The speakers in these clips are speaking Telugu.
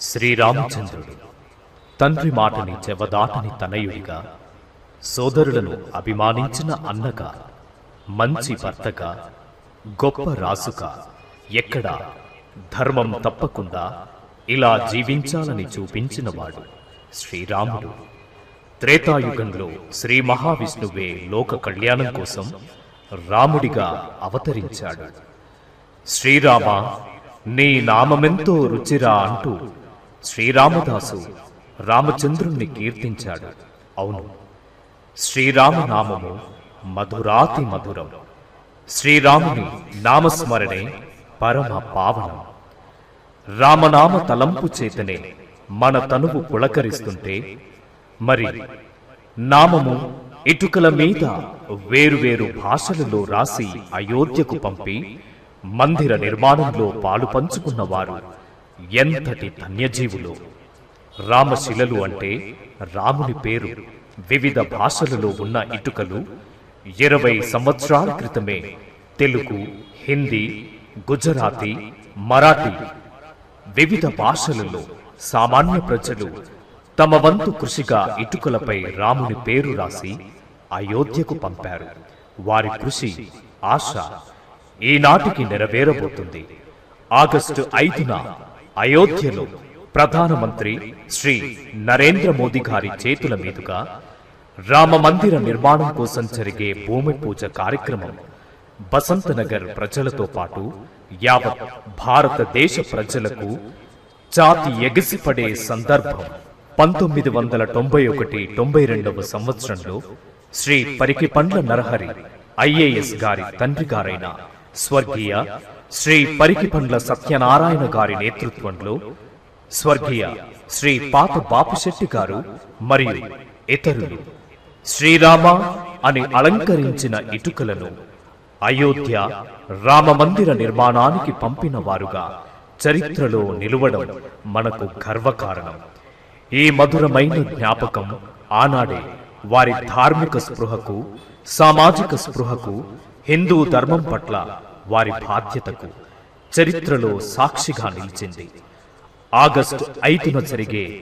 శ్రీరామచంద్రుడు తండ్రి మాటని చెవదాటని తనయుడిగా సోదరులను అభిమానించిన అన్నగా మంచి భర్తగా గొప్ప రాసుగా ఎక్కడ ధర్మం తప్పకుండా ఇలా జీవించాలని చూపించినవాడు శ్రీరాముడు. త్రేతాయుగంలో శ్రీ మహావిష్ణువే లోక కళ్యాణం కోసం రాముడిగా అవతరించాడు. శ్రీరామ నీ నామమెంతో రుచిరా అంటూ శ్రీరామదాసు రామచంద్రుణ్ణి కీర్తించాడు. అవును. శ్రీరామనామము మధురాతి మధురం. శ్రీరాముని నామస్మరణే పరమ పావనం. రామనామ తలంపు చేతనే మన తనువు పులకరిస్తుంటే మరి నామము ఇటుకల మీద వేరువేరు భాషలలో రాసి అయోధ్యకు పంపి మందిర నిర్మాణంలో పాలు పంచుకున్నవారు ఎంతటి ధన్యజీవులు? రామశిలలు అంటే రాముని పేరు. వివిధ భాషలలో ఉన్న ఇటుకలు ఇరవై సంవత్సరాల క్రితమే. తెలుగు హిందీ గుజరాతీ మరాఠీ. వివిధ భాషలలో సామాన్య ప్రజలు తమ వంతు కృషిగా ఇటుకలపై రాముని పేరు రాసి అయోధ్యకు పంపారు. వారి కృషి ఆశ ఈనాటికి నెరవేరబోతుంది. ఆగస్టు ఐదున అయోధ్యలో ప్రధానమంత్రి శ్రీ నరేంద్ర మోదీ గారి చేతుల మీదుగా రామ మందిర నిర్మాణం కోసం జరిగే భూమి పూజ కార్యక్రమం బసంతనగర్ ప్రజలతో పాటు యావత్ భారతదేశ ప్రజలకు జాతి ఎగసిపడే సందర్భం పంతొమ్మిది వందల తొంభై ఒకటి తొంభై రెండవ సంవత్సరంలో శ్రీ పరికి పండ్ల నరహరి ఐఏఎస్ గారి తండ్రి గారైన స్వర్గీయ శ్రీ పరికి పండ్ల సత్యనారాయణ గారి నేతృత్వంలో స్వర్గీయ శ్రీ పాత బాపుశెట్టి గారు మరియు ఇతరులు శ్రీరామ అని అలంకరించిన ఇటుకలను అయోధ్య రామ మందిర నిర్మాణానికి పంపిన వారుగా చరిత్రలో నిలవడం మనకు గర్వకారణం. ఈ మధురమైన జ్ఞాపకం ఆనాడే వారి ధార్మిక స్పృహకు సామాజిక స్పృహకు హిందూ ధర్మం పట్ల వారి బాధ్యతకు చరిత్రలో సాక్షిగా నిలిచింది. ఆగస్టు ఐదున జరిగే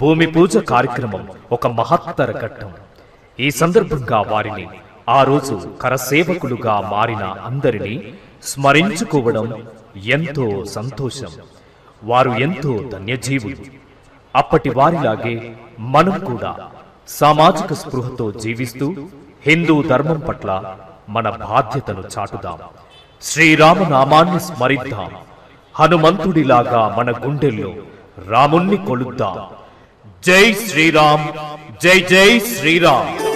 భూమి పూజ కార్యక్రమం ఒక మహత్తర ఘట్టం. ఈ సందర్భంగా వారిని ఆ రోజు కరసేవకులుగా మారిన అందరినీ స్మరించుకోవడం ఎంతో సంతోషం. వారు ఎంతో ధన్యజీవులు. అప్పటి వారిలాగే మనం కూడా సామాజిక స్పృహతో జీవిస్తూ హిందూ ధర్మం పట్ల మన బాధ్యతను చాటుదాం. శ్రీరామనామాన్ని స్మరిద్దాం. హనుమంతుడిలాగా మన గుండెల్లో రాముణ్ణి కొలుద్దాం. జై శ్రీరామ్ జై జై శ్రీరామ్.